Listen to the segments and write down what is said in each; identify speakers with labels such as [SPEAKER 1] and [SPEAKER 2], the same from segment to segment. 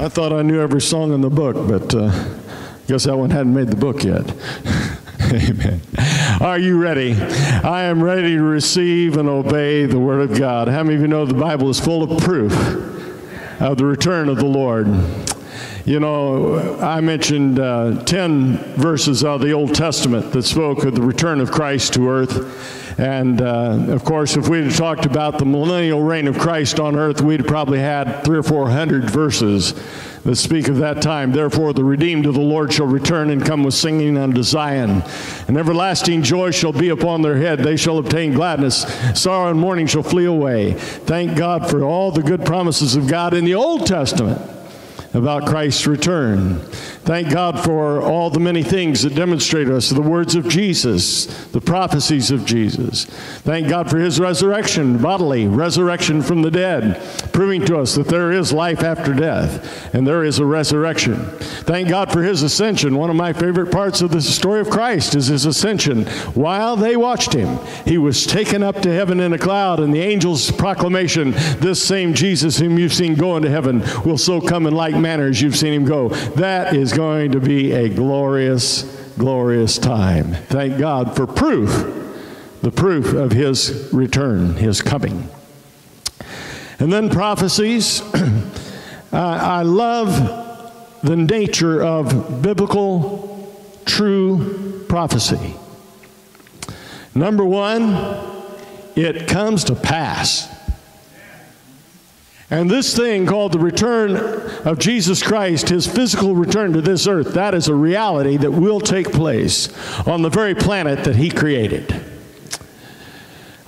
[SPEAKER 1] I thought I knew every song in the book, but uh, guess that one hadn't made the book yet. Amen. Are you ready? I am ready to receive and obey the Word of God. How many of you know the Bible is full of proof of the return of the Lord? You know, I mentioned uh, 10 verses of the Old Testament that spoke of the return of Christ to earth. And uh, of course, if we had talked about the millennial reign of Christ on earth, we'd probably had three or four hundred verses that speak of that time. Therefore, the redeemed of the Lord shall return and come with singing unto Zion. And everlasting joy shall be upon their head. They shall obtain gladness. Sorrow and mourning shall flee away. Thank God for all the good promises of God in the Old Testament about Christ's return. Thank God for all the many things that demonstrate us the words of Jesus, the prophecies of Jesus. Thank God for his resurrection, bodily resurrection from the dead, proving to us that there is life after death and there is a resurrection. Thank God for his ascension. One of my favorite parts of the story of Christ is his ascension. While they watched him, he was taken up to heaven in a cloud, and the angel's proclamation, This same Jesus whom you've seen go into heaven will so come in like manner as you've seen him go. That is going to be a glorious, glorious time. Thank God for proof, the proof of his return, his coming. And then prophecies. I love the nature of biblical, true prophecy. Number one, it comes to pass. And this thing called the return of Jesus Christ, his physical return to this earth, that is a reality that will take place on the very planet that he created.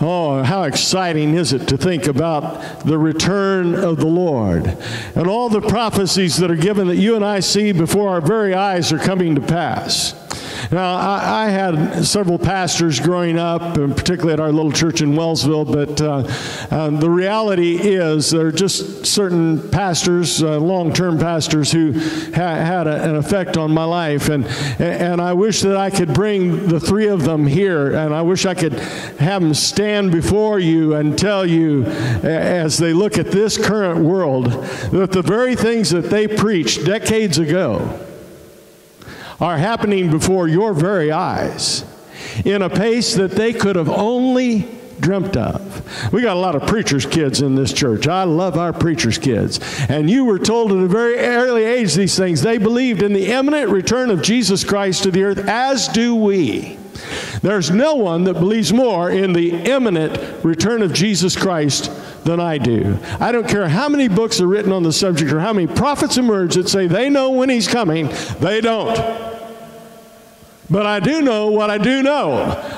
[SPEAKER 1] Oh, how exciting is it to think about the return of the Lord and all the prophecies that are given that you and I see before our very eyes are coming to pass. Now, I, I, had several pastors growing up, and particularly at our little church in Wellsville, but uh, um, the reality is there are just certain pastors, uh, long term pastors, who ha- had a, an effect on my life. And, and I wish that I could bring the three of them here, and I wish I could have them stand before you and tell you, as they look at this current world, that the very things that they preached decades ago are happening before your very eyes in a pace that they could have only dreamt of. We got a lot of preachers' kids in this church. I love our preachers' kids. And you were told at a very early age these things. They believed in the imminent return of Jesus Christ to the earth, as do we. There's no one that believes more in the imminent return of Jesus Christ than I do. I don't care how many books are written on the subject or how many prophets emerge that say they know when he's coming, they don't. But I do know what I do know.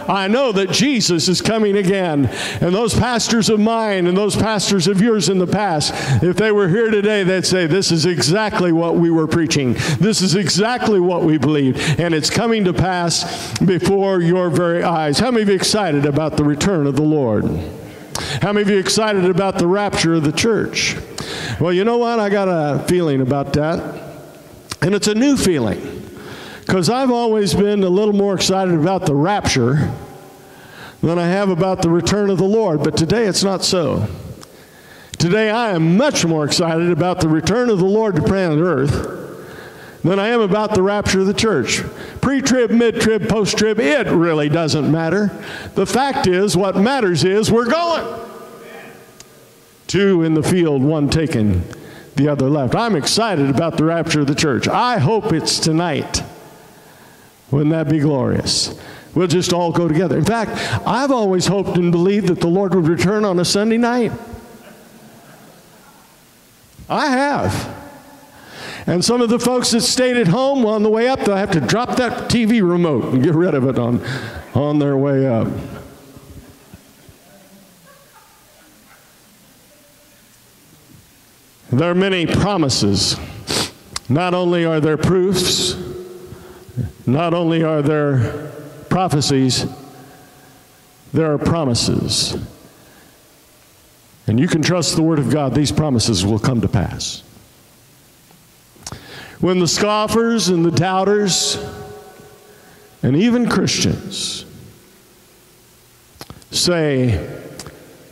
[SPEAKER 1] I know that Jesus is coming again. And those pastors of mine and those pastors of yours in the past, if they were here today, they'd say, This is exactly what we were preaching. This is exactly what we believed. And it's coming to pass before your very eyes. How many of you excited about the return of the Lord? How many of you excited about the rapture of the church? Well, you know what? I got a feeling about that. And it's a new feeling. Because I've always been a little more excited about the rapture than I have about the return of the Lord, but today it's not so. Today I am much more excited about the return of the Lord to planet Earth than I am about the rapture of the church. Pre trib, mid trib, post trib, it really doesn't matter. The fact is, what matters is we're going. Two in the field, one taken, the other left. I'm excited about the rapture of the church. I hope it's tonight. Wouldn't that be glorious? We'll just all go together. In fact, I've always hoped and believed that the Lord would return on a Sunday night. I have. And some of the folks that stayed at home on the way up, they'll have to drop that TV remote and get rid of it on, on their way up. There are many promises. Not only are there proofs, not only are there prophecies, there are promises. And you can trust the Word of God, these promises will come to pass. When the scoffers and the doubters, and even Christians, say,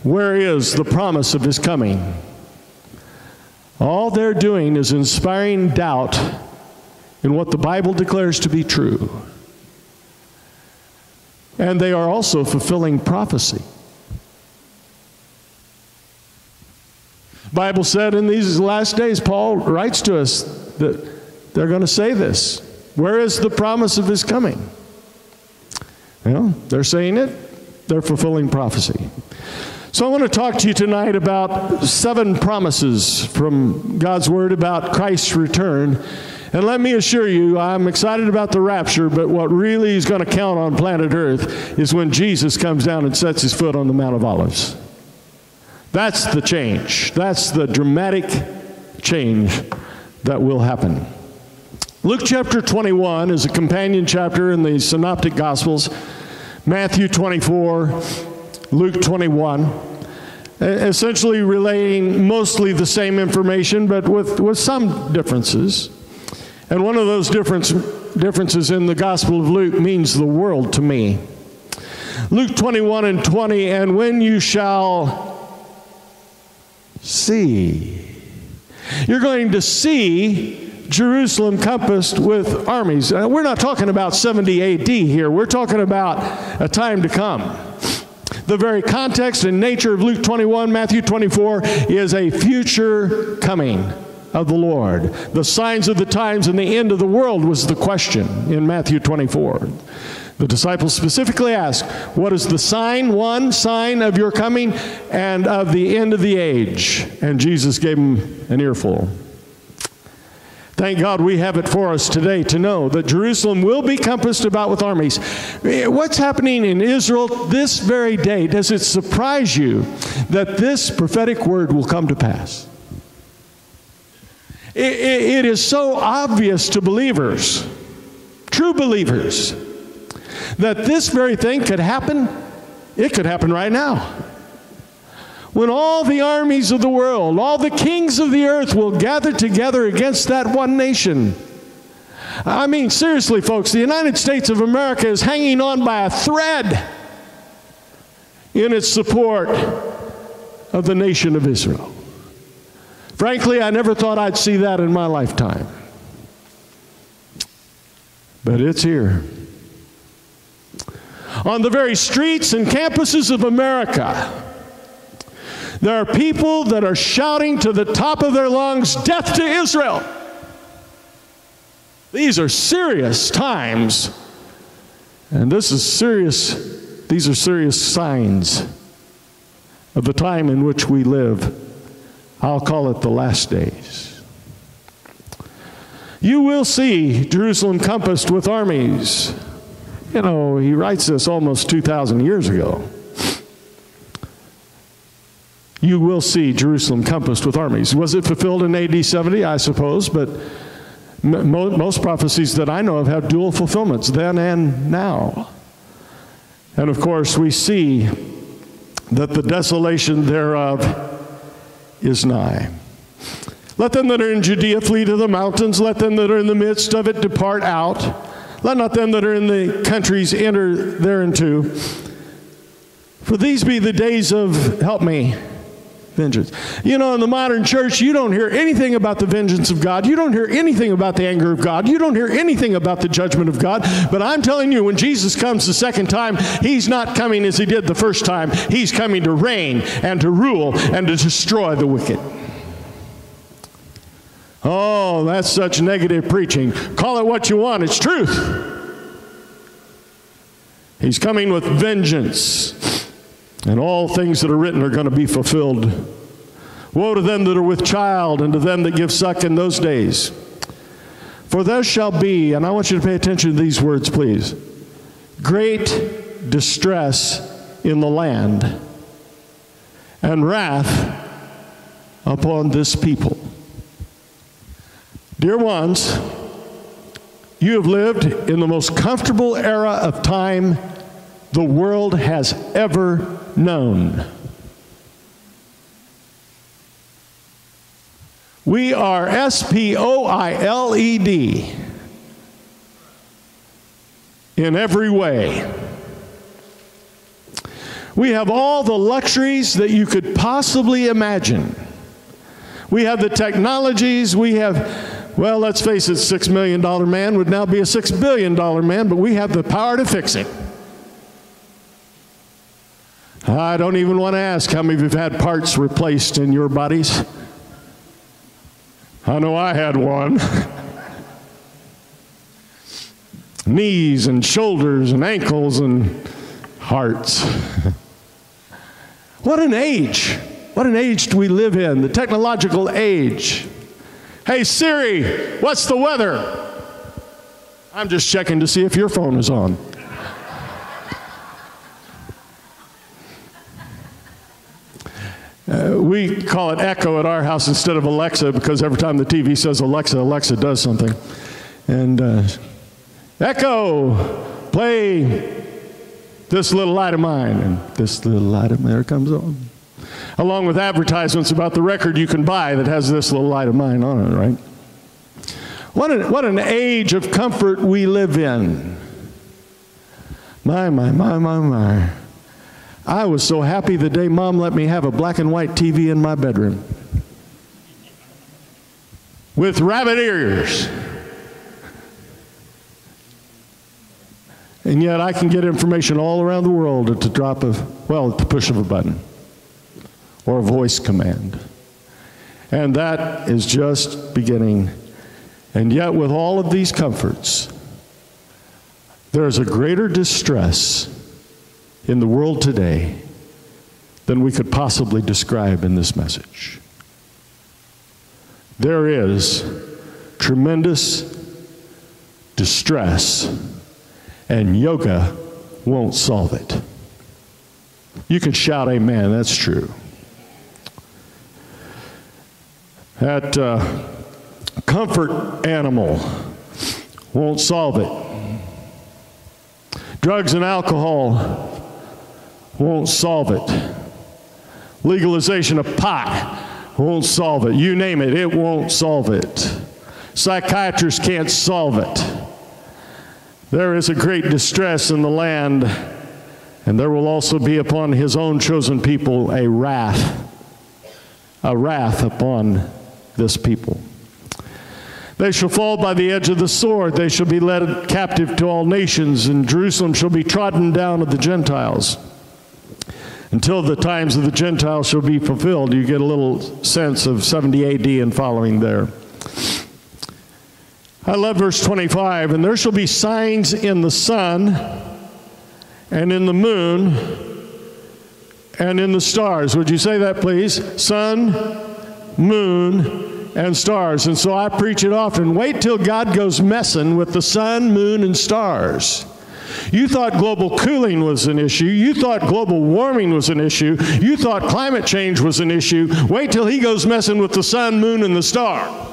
[SPEAKER 1] Where is the promise of His coming? All they're doing is inspiring doubt in what the Bible declares to be true. And they are also fulfilling prophecy. Bible said in these last days, Paul writes to us that they're going to say this. Where is the promise of his coming? Well, they're saying it, they're fulfilling prophecy. So I want to talk to you tonight about seven promises from God's Word about Christ's return. And let me assure you, I'm excited about the rapture, but what really is going to count on planet Earth is when Jesus comes down and sets his foot on the Mount of Olives. That's the change. That's the dramatic change that will happen. Luke chapter 21 is a companion chapter in the Synoptic Gospels. Matthew 24, Luke 21, essentially relating mostly the same information, but with, with some differences. And one of those difference, differences in the Gospel of Luke means the world to me. Luke 21 and 20, and when you shall see. You're going to see Jerusalem compassed with armies. Uh, we're not talking about 70 AD here, we're talking about a time to come. The very context and nature of Luke 21, Matthew 24 is a future coming of the Lord. The signs of the times and the end of the world was the question in Matthew 24. The disciples specifically asked, What is the sign, one sign of your coming and of the end of the age? And Jesus gave them an earful. Thank God we have it for us today to know that Jerusalem will be compassed about with armies. What's happening in Israel this very day, does it surprise you that this prophetic word will come to pass? It, it is so obvious to believers, true believers that this very thing could happen, it could happen right now. When all the armies of the world, all the kings of the earth will gather together against that one nation. I mean, seriously, folks, the United States of America is hanging on by a thread in its support of the nation of Israel. Frankly, I never thought I'd see that in my lifetime. But it's here on the very streets and campuses of America, there are people that are shouting to the top of their lungs, Death to Israel! These are serious times. And this is serious, these are serious signs of the time in which we live. I'll call it the last days. You will see Jerusalem compassed with armies. You know, he writes this almost 2,000 years ago. You will see Jerusalem compassed with armies. Was it fulfilled in AD 70? I suppose, but most prophecies that I know of have dual fulfillments, then and now. And of course, we see that the desolation thereof is nigh. Let them that are in Judea flee to the mountains, let them that are in the midst of it depart out. Let not them that are in the countries enter thereinto. For these be the days of, help me, vengeance. You know, in the modern church, you don't hear anything about the vengeance of God. You don't hear anything about the anger of God. You don't hear anything about the judgment of God. But I'm telling you, when Jesus comes the second time, he's not coming as he did the first time. He's coming to reign and to rule and to destroy the wicked. Oh, that's such negative preaching. Call it what you want, it's truth. He's coming with vengeance, and all things that are written are going to be fulfilled. Woe to them that are with child, and to them that give suck in those days. For there shall be, and I want you to pay attention to these words, please great distress in the land, and wrath upon this people. Dear ones, you have lived in the most comfortable era of time the world has ever known. We are S P O I L E D in every way. We have all the luxuries that you could possibly imagine. We have the technologies. We have, well, let's face it, $6 million man would now be a $6 billion man, but we have the power to fix it. I don't even want to ask how many of you have had parts replaced in your bodies. I know I had one. Knees and shoulders and ankles and hearts. what an age! What an age do we live in, the technological age. Hey Siri, what's the weather? I'm just checking to see if your phone is on. Uh, we call it Echo at our house instead of Alexa because every time the TV says Alexa, Alexa does something. And uh, Echo, play this little light of mine. And this little light of mine, comes on. Along with advertisements about the record you can buy that has this little light of mine on it, right? What an, what an age of comfort we live in. My, my, my, my, my. I was so happy the day mom let me have a black and white TV in my bedroom with rabbit ears. And yet I can get information all around the world at the drop of, well, at the push of a button or a voice command. And that is just beginning. And yet, with all of these comforts, there is a greater distress in the world today than we could possibly describe in this message. There is tremendous distress, and yoga won't solve it. You can shout amen, that's true. That uh, comfort animal won't solve it. Drugs and alcohol won't solve it. Legalization of pot won't solve it. You name it, it won't solve it. Psychiatrists can't solve it. There is a great distress in the land, and there will also be upon his own chosen people a wrath, a wrath upon this people. They shall fall by the edge of the sword. They shall be led captive to all nations, and Jerusalem shall be trodden down of the Gentiles until the times of the Gentiles shall be fulfilled. You get a little sense of 70 AD and following there. I love verse 25. And there shall be signs in the sun and in the moon and in the stars. Would you say that, please? Sun, moon, and stars. And so I preach it often. Wait till God goes messing with the sun, moon, and stars. You thought global cooling was an issue. You thought global warming was an issue. You thought climate change was an issue. Wait till he goes messing with the sun, moon, and the star.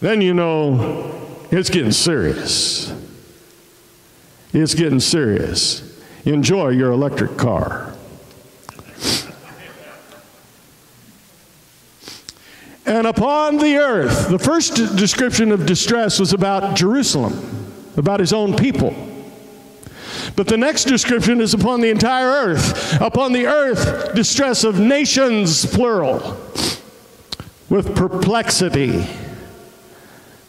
[SPEAKER 1] Then you know it's getting serious. It's getting serious. Enjoy your electric car. And upon the earth, the first description of distress was about Jerusalem, about his own people. But the next description is upon the entire earth. Upon the earth, distress of nations, plural, with perplexity,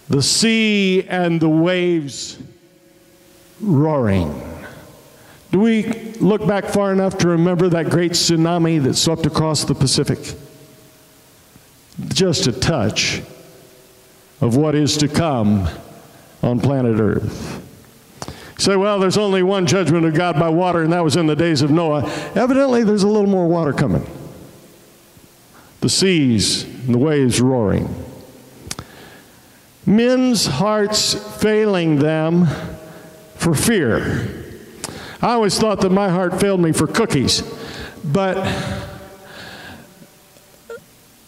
[SPEAKER 1] the sea and the waves roaring. Do we look back far enough to remember that great tsunami that swept across the Pacific? Just a touch of what is to come on planet Earth say, well, there's only one judgment of God by water, and that was in the days of Noah. Evidently, there's a little more water coming. The seas and the waves roaring. Men's hearts failing them for fear. I always thought that my heart failed me for cookies, but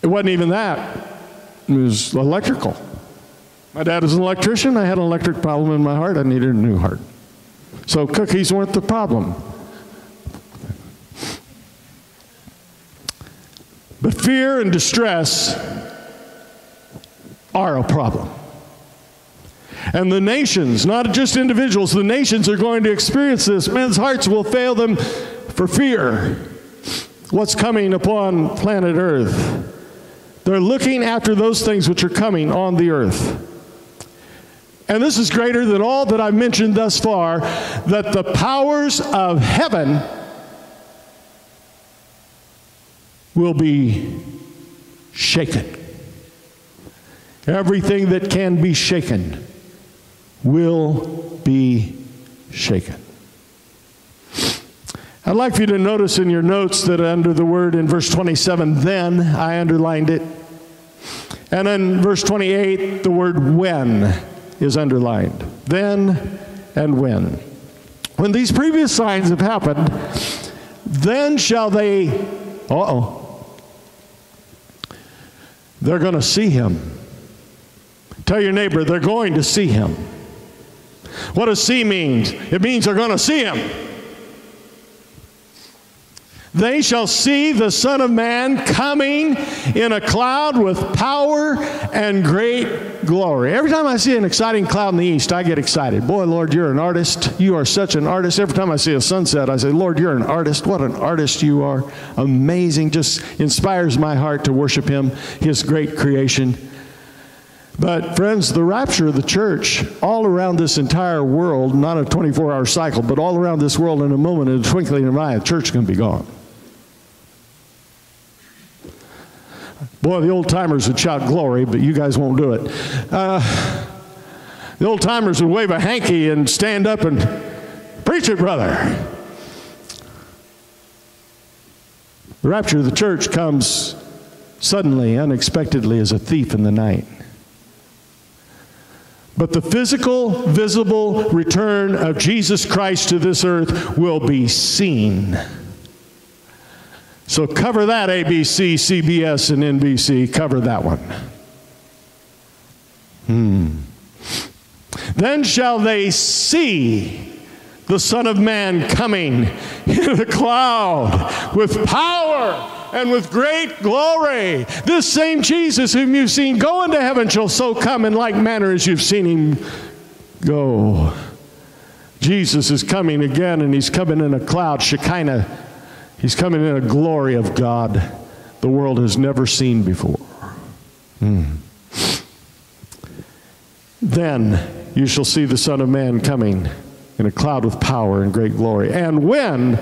[SPEAKER 1] it wasn't even that. It was electrical. My dad was an electrician. I had an electric problem in my heart. I needed a new heart. So cookies weren't the problem. But fear and distress are a problem. And the nations, not just individuals, the nations are going to experience this. Men's hearts will fail them for fear. What's coming upon planet Earth? They're looking after those things which are coming on the earth. And this is greater than all that I've mentioned thus far that the powers of heaven will be shaken. Everything that can be shaken will be shaken. I'd like for you to notice in your notes that under the word in verse 27, then, I underlined it. And in verse 28, the word when is underlined. Then and when. When these previous signs have happened, then shall they, uh oh, they're going to see him. Tell your neighbor, they're going to see him. What does see mean? It means they're going to see him. They shall see the Son of Man coming in a cloud with power and great glory. Every time I see an exciting cloud in the east, I get excited. Boy, Lord, you're an artist. You are such an artist. Every time I see a sunset, I say, Lord, you're an artist. What an artist you are. Amazing. Just inspires my heart to worship Him, His great creation. But, friends, the rapture of the church all around this entire world, not a 24 hour cycle, but all around this world in a moment, in a twinkling of an eye, the church is going to be gone. Boy, the old timers would shout glory, but you guys won't do it. Uh, the old timers would wave a hanky and stand up and preach it, brother. The rapture of the church comes suddenly, unexpectedly, as a thief in the night. But the physical, visible return of Jesus Christ to this earth will be seen. So cover that, ABC, CBS, and NBC. Cover that one. Hmm. Then shall they see the Son of Man coming in the cloud with power and with great glory. This same Jesus whom you've seen go into heaven shall so come in like manner as you've seen him go. Jesus is coming again, and he's coming in a cloud, Shekinah He's coming in a glory of God the world has never seen before. Mm. Then you shall see the Son of Man coming in a cloud with power and great glory. And when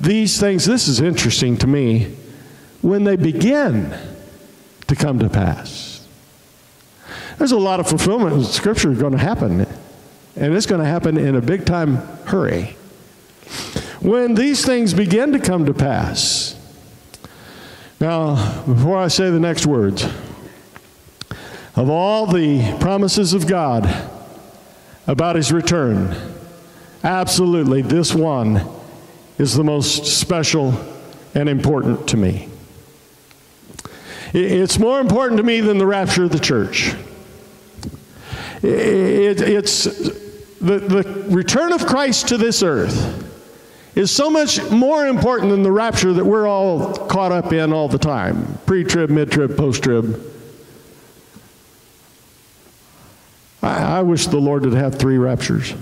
[SPEAKER 1] these things, this is interesting to me, when they begin to come to pass. There's a lot of fulfillment in Scripture going to happen, and it's going to happen in a big time hurry when these things begin to come to pass. Now, before I say the next words, of all the promises of God about his return, absolutely this one is the most special and important to me. It's more important to me than the rapture of the church. It's the, the return of Christ to this earth is so much more important than the rapture that we're all caught up in all the time pre trib, mid trib, post trib. I, I, wish the Lord had had three raptures.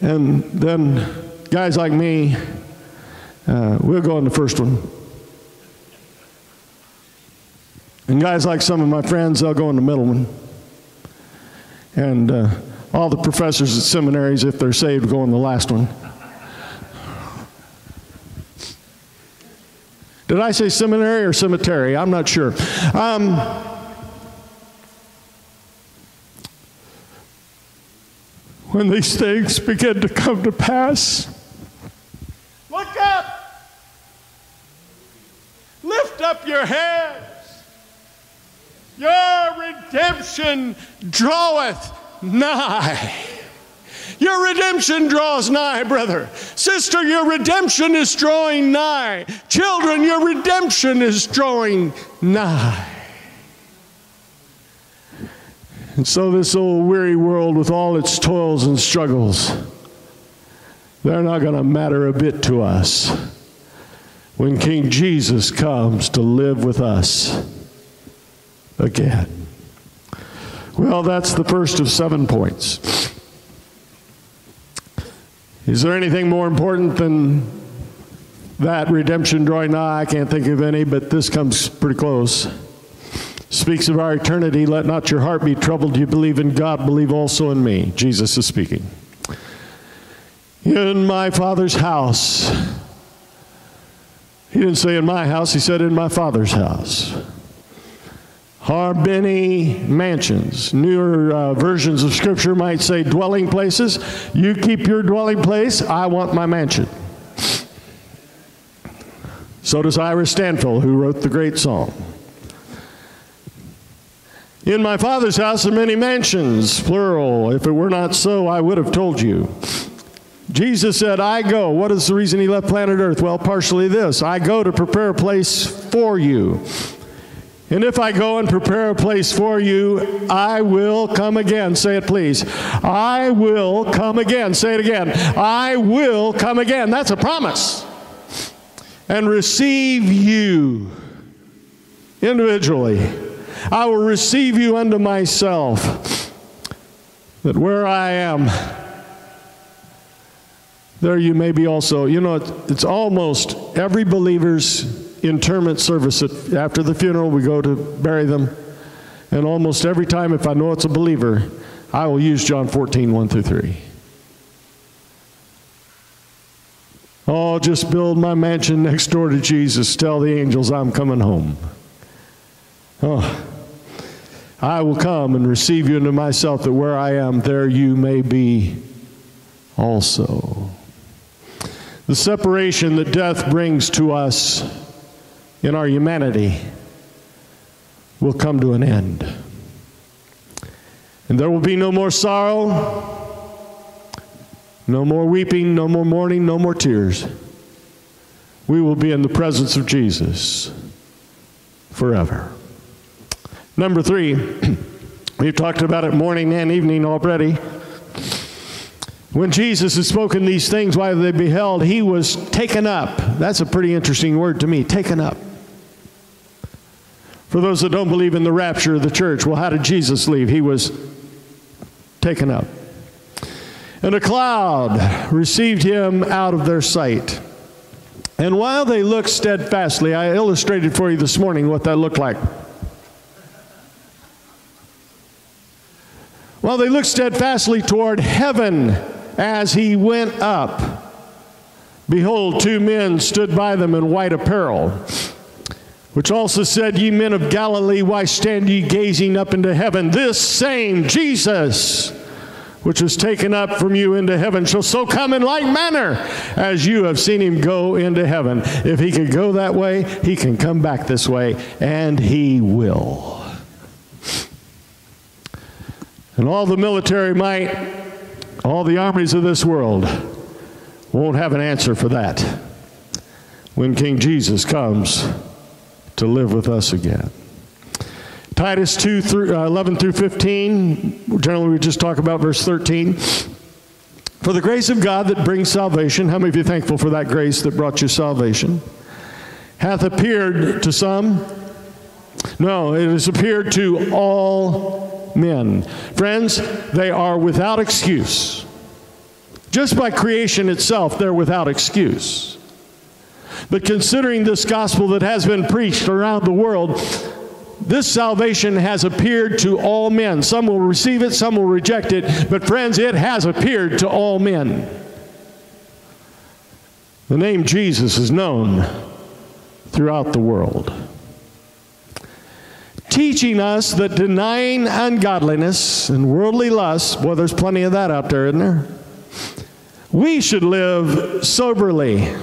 [SPEAKER 1] And then guys like me, uh, we'll go in the first one. And guys like some of my friends, they'll go in the middle one. And uh, all the professors at seminaries, if they're saved, go in the last one. Did I say seminary or cemetery? I'm not sure. Um, when these things begin to come to pass, look up, lift up your heads. Your redemption draweth nigh. Your redemption draws nigh, brother. Sister, your redemption is drawing nigh. Children, your redemption is drawing nigh. And so, this old weary world, with all its toils and struggles, they're not going to matter a bit to us when King Jesus comes to live with us again. Well, that's the first of seven points. Is there anything more important than that redemption drawing nigh. I can't think of any, but this comes pretty close. Speaks of our eternity. Let not your heart be troubled. You believe in God, believe also in me. Jesus is speaking. In my Father's house. He didn't say in my house, he said in my Father's house. Are many mansions. Newer uh, versions of Scripture might say dwelling places. You keep your dwelling place, I want my mansion. So does Ira Stanphill, who wrote the great song. In my father's house are many mansions, plural. If it were not so, I would have told you. Jesus said, I go. What is the reason he left planet Earth? Well, partially this I go to prepare a place for you. And if I go and prepare a place for you, I will come again. Say it, please. I will come again. Say it again. I will come again. That's a promise and receive you individually. I will receive you unto myself, that where I am, there you may be also. You know, it's almost every believer's interment service. After the funeral, we go to bury them. And almost every time, if I know it's a believer, I will use John 14, 1 through 3. Oh, just build my mansion next door to Jesus. Tell the angels I'm coming home. Oh, I will come and receive you into myself, that where I am, there you may be also. The separation that death brings to us in our humanity will come to an end. And there will be no more sorrow, no more weeping, no more mourning, no more tears. We will be in the presence of Jesus forever. Number three, we've talked about it morning and evening already. When Jesus had spoken these things while they beheld, he was taken up. That's a pretty interesting word to me taken up. For those that don't believe in the rapture of the church, well, how did Jesus leave? He was taken up. And a cloud received him out of their sight. And while they looked steadfastly, I illustrated for you this morning what that looked like. While they looked steadfastly toward heaven as he went up, behold, two men stood by them in white apparel, which also said, Ye men of Galilee, why stand ye gazing up into heaven? This same Jesus which was taken up from you into heaven shall so come in like manner as you have seen him go into heaven. If he could go that way, he can come back this way, and he will. And all the military might, all the armies of this world won't have an answer for that when King Jesus comes to live with us again. Titus 2 through, uh, 11 through 15, generally we just talk about verse 13. For the grace of God that brings salvation, how many of you thankful for that grace that brought you salvation? Hath appeared to some. No, it has appeared to all men. Friends, they are without excuse. Just by creation itself, they're without excuse. But considering this gospel that has been preached around the world, this salvation has appeared to all men. Some will receive it, some will reject it, but friends, it has appeared to all men. The name Jesus is known throughout the world. Teaching us that denying ungodliness and worldly lust, well, there's plenty of that out there, isn't there? We should live soberly,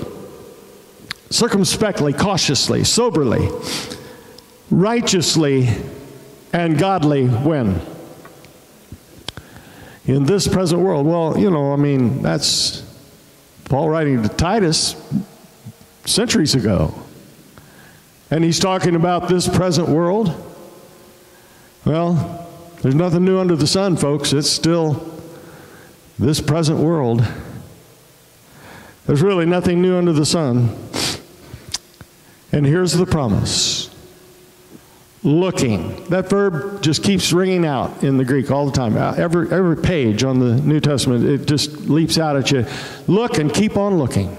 [SPEAKER 1] circumspectly, cautiously, soberly righteously and godly when? In this present world. Well, you know, I mean, that's Paul writing to Titus centuries ago. And he's talking about this present world. Well, there's nothing new under the sun, folks. It's still this present world. There's really nothing new under the sun. And here's the promise looking. That verb just keeps ringing out in the Greek all the time. Uh, every, every page on the New Testament, it just leaps out at you. Look and keep on looking.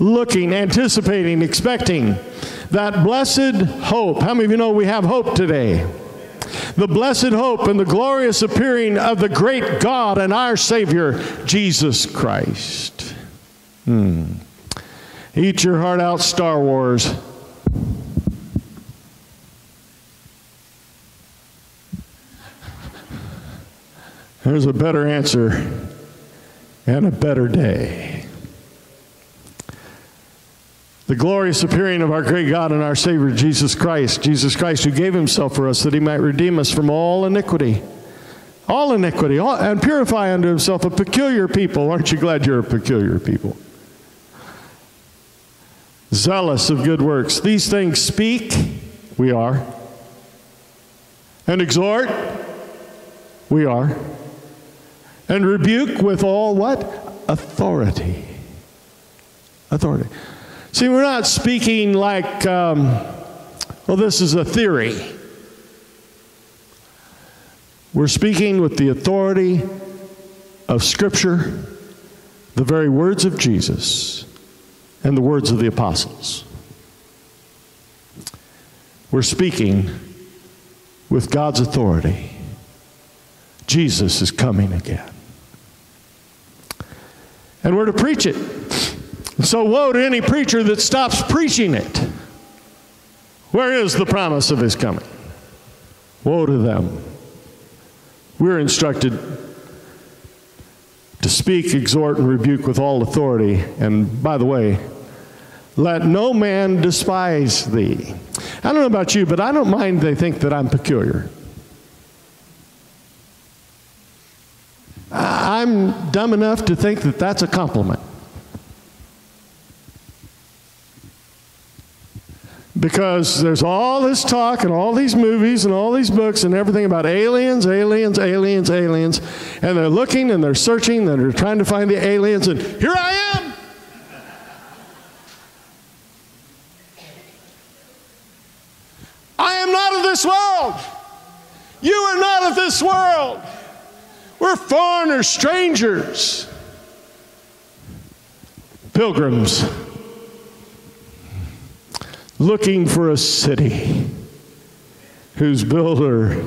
[SPEAKER 1] looking, anticipating, expecting that blessed hope. How many of you know we have hope today? The blessed hope and the glorious appearing of the great God and our Savior, Jesus Christ. Hmm. Eat your heart out, Star Wars. There's a better answer and a better day. The glorious appearing of our great God and our Savior, Jesus Christ. Jesus Christ, who gave himself for us that he might redeem us from all iniquity. All iniquity, all, and purify unto himself a peculiar people. Aren't you glad you're a peculiar people? Zealous of good works. These things speak, we are. And exhort, we are and rebuke with all what? Authority. Authority. See, we're not speaking like, um, well, this is a theory. We're speaking with the authority of Scripture, the very words of Jesus, and the words of the apostles. We're speaking with God's authority. Jesus is coming again and we're to preach it. So, woe to any preacher that stops preaching it. Where is the promise of his coming? Woe to them. We're instructed to speak, exhort, and rebuke with all authority. And by the way, let no man despise thee. I don't know about you, but I don't mind they think that I'm peculiar. I'm dumb enough to think that that's a compliment. Because there's all this talk and all these movies and all these books and everything about aliens, aliens, aliens, aliens. And they're looking and they're searching and they're trying to find the aliens, and here I am. I am not of this world. You are not of this world. We're foreigners, strangers, pilgrims looking for a city whose builder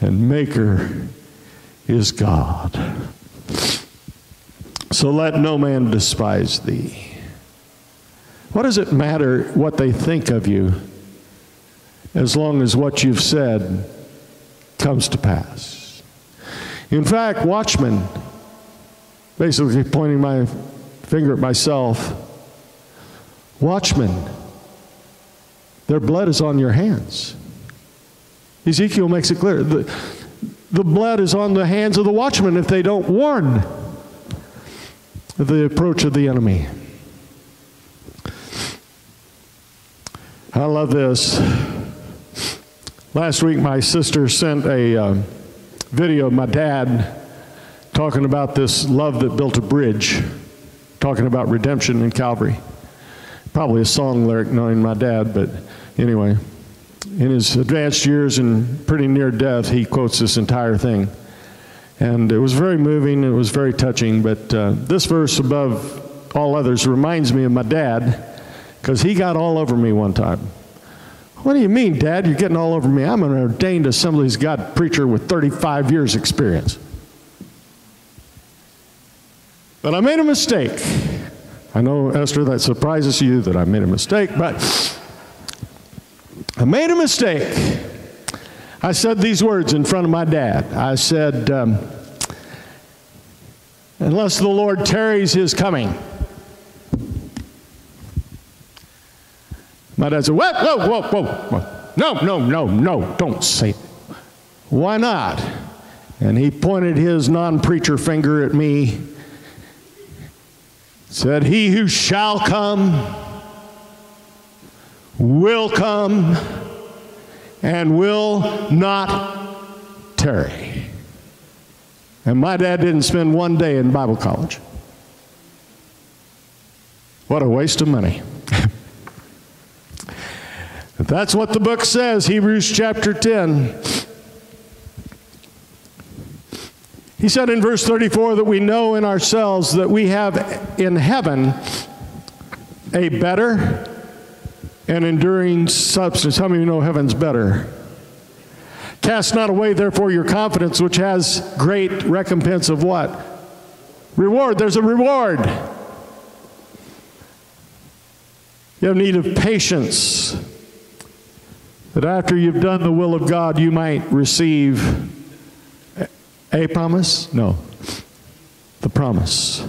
[SPEAKER 1] and maker is God. So let no man despise thee. What does it matter what they think of you as long as what you've said comes to pass? In fact, watchmen, basically pointing my finger at myself, watchmen, their blood is on your hands. Ezekiel makes it clear. The, the blood is on the hands of the watchmen if they don't warn the approach of the enemy. I love this. Last week, my sister sent a. Um, video of my dad talking about this love that built a bridge, talking about redemption in Calvary. Probably a song lyric knowing my dad, but anyway. In his advanced years and pretty near death, he quotes this entire thing. And it was very moving, it was very touching, but uh, this verse above all others reminds me of my dad because he got all over me one time. What do you mean, Dad? You're getting all over me. I'm an ordained Assemblies God preacher with 35 years' experience. But I made a mistake. I know, Esther, that surprises you that I made a mistake, but I made a mistake. I said these words in front of my dad. I said, um, Unless the Lord tarries his coming. My dad said, Whoa, whoa, whoa, whoa, whoa. No, no, no, no, don't say it. Why not? And he pointed his non preacher finger at me, said, He who shall come will come and will not tarry. And my dad didn't spend one day in Bible college. What a waste of money. That's what the book says, Hebrews chapter 10. He said in verse 34 that we know in ourselves that we have in heaven a better and enduring substance. How many of you know heaven's better? Cast not away, therefore, your confidence, which has great recompense of what? Reward. There's a reward. You have need of patience, that after you've done the will of God, you might receive a promise? No, the promise.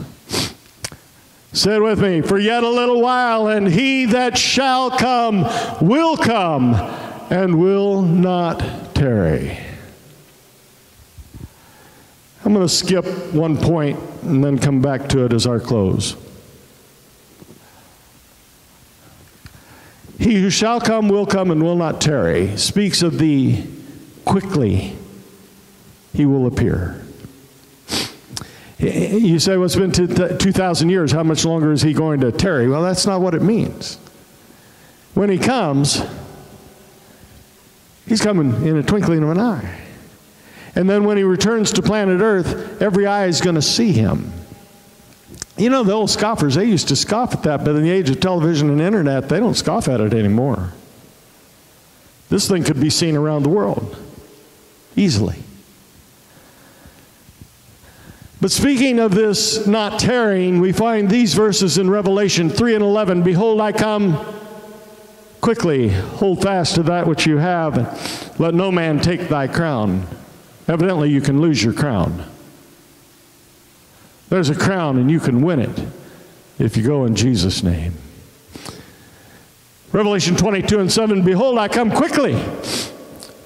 [SPEAKER 1] Say it with me. For yet a little while, and he that shall come will come and will not tarry. I'm going to skip one point and then come back to it as our close. He who shall come will come and will not tarry speaks of the quickly he will appear. You say, well, it's been 2,000 years. How much longer is he going to tarry? Well, that's not what it means. When he comes, he's coming in a twinkling of an eye. And then when he returns to planet Earth, every eye is going to see him. You know, the old scoffers, they used to scoff at that, but in the age of television and internet, they don't scoff at it anymore. This thing could be seen around the world easily. But speaking of this not tarrying, we find these verses in Revelation 3 and 11 Behold, I come quickly, hold fast to that which you have, and let no man take thy crown. Evidently, you can lose your crown. There's a crown, and you can win it if you go in Jesus' name. Revelation 22 and 7 Behold, I come quickly.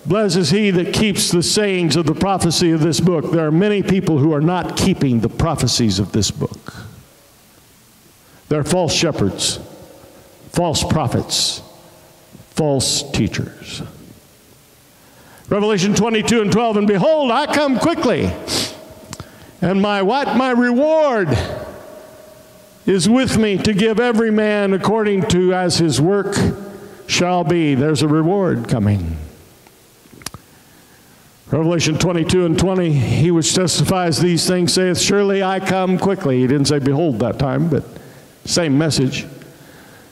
[SPEAKER 1] Blessed is he that keeps the sayings of the prophecy of this book. There are many people who are not keeping the prophecies of this book. They're false shepherds, false prophets, false teachers. Revelation 22 and 12, and behold, I come quickly, and my what? My reward is with me to give every man according to as his work shall be. There's a reward coming. Revelation 22 and 20, he which testifies these things saith, Surely I come quickly. He didn't say, Behold, that time, but same message.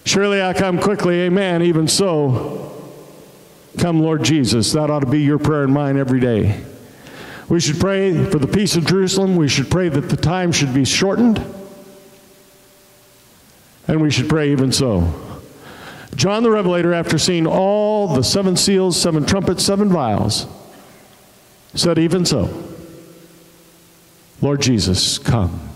[SPEAKER 1] Surely I come quickly, amen. Even so, come, Lord Jesus. That ought to be your prayer and mine every day. We should pray for the peace of Jerusalem. We should pray that the time should be shortened. And we should pray even so. John the Revelator, after seeing all the seven seals, seven trumpets, seven vials, said, Even so, Lord Jesus, come.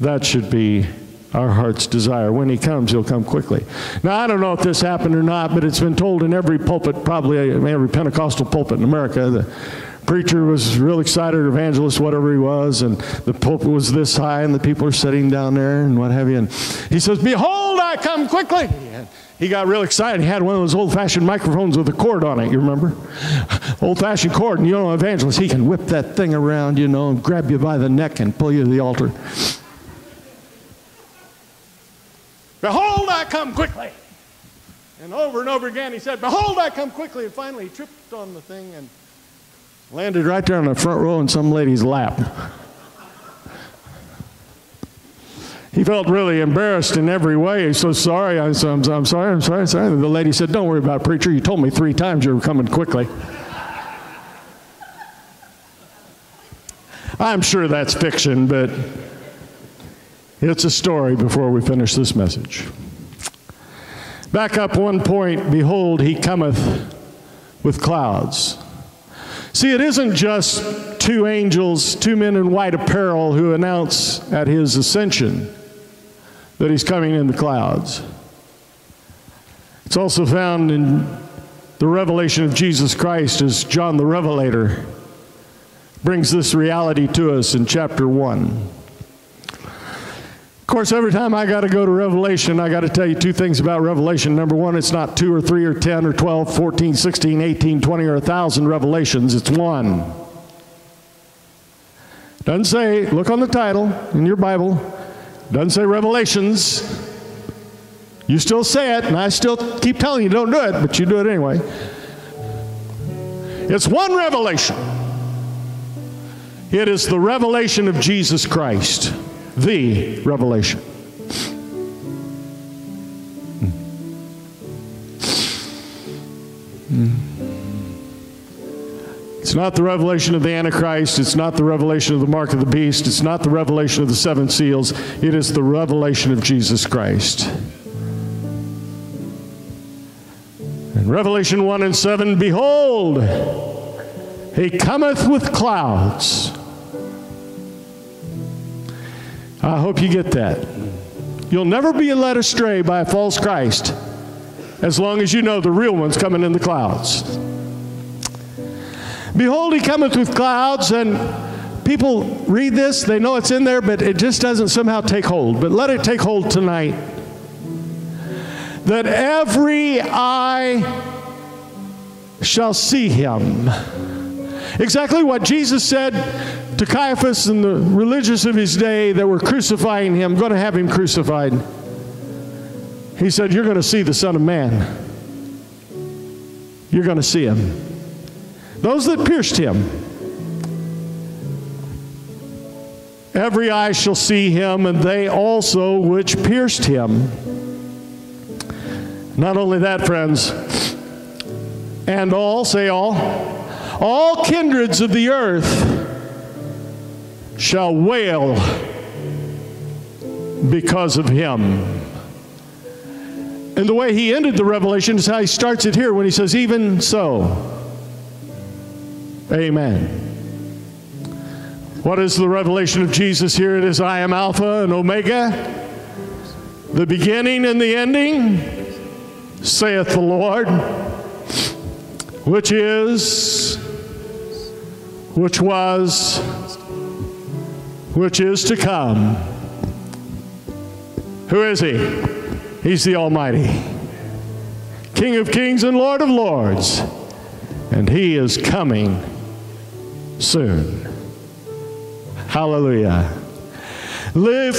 [SPEAKER 1] That should be our heart's desire. When he comes, he'll come quickly. Now, I don't know if this happened or not, but it's been told in every pulpit, probably every Pentecostal pulpit in America. The preacher was real excited, evangelist, whatever he was, and the pulpit was this high, and the people are sitting down there and what have you. And he says, Behold, I come quickly. He got real excited. He had one of those old fashioned microphones with a cord on it, you remember? Old fashioned cord. And you know, evangelist, he can whip that thing around, you know, and grab you by the neck and pull you to the altar. Behold, I come quickly. And over and over again he said, Behold, I come quickly. And finally he tripped on the thing and landed right there on the front row in some lady's lap. He felt really embarrassed in every way. He's so sorry. I said, I'm, I'm sorry, I'm sorry, I'm sorry. The lady said, Don't worry about it, preacher. You told me three times you were coming quickly. I'm sure that's fiction, but it's a story before we finish this message. Back up one point Behold, he cometh with clouds. See, it isn't just two angels, two men in white apparel, who announce at his ascension that he's coming in the clouds. It's also found in the revelation of Jesus Christ as John the Revelator brings this reality to us in chapter 1. Of course, every time I got to go to Revelation, I got to tell you two things about Revelation. Number one, it's not two or three or 10 or 12, 14, 16, 18, 20, or 1,000 revelations. It's one. Doesn't say, look on the title in your Bible, doesn't say revelations. You still say it, and I still keep telling you don't do it, but you do it anyway. It's one revelation. It is the revelation of Jesus Christ, the revelation. It's not the revelation of the Antichrist. It's not the revelation of the mark of the beast. It's not the revelation of the seven seals. It is the revelation of Jesus Christ. In Revelation 1 and 7, behold, he cometh with clouds. I hope you get that. You'll never be led astray by a false Christ as long as you know the real one's coming in the clouds. Behold, he cometh with clouds, and people read this, they know it's in there, but it just doesn't somehow take hold. But let it take hold tonight. That every eye shall see him. Exactly what Jesus said to Caiaphas and the religious of his day that were crucifying him, going to have him crucified. He said, You're going to see the Son of Man. You're going to see him. Those that pierced him. Every eye shall see him, and they also which pierced him. Not only that, friends, and all, say all, all kindreds of the earth shall wail because of him. And the way he ended the revelation is how he starts it here when he says, Even so. Amen. What is the revelation of Jesus here? It is I am Alpha and Omega, the beginning and the ending, saith the Lord, which is, which was, which is to come. Who is he? He's the Almighty, King of kings and Lord of lords, and he is coming soon. Hallelujah. Live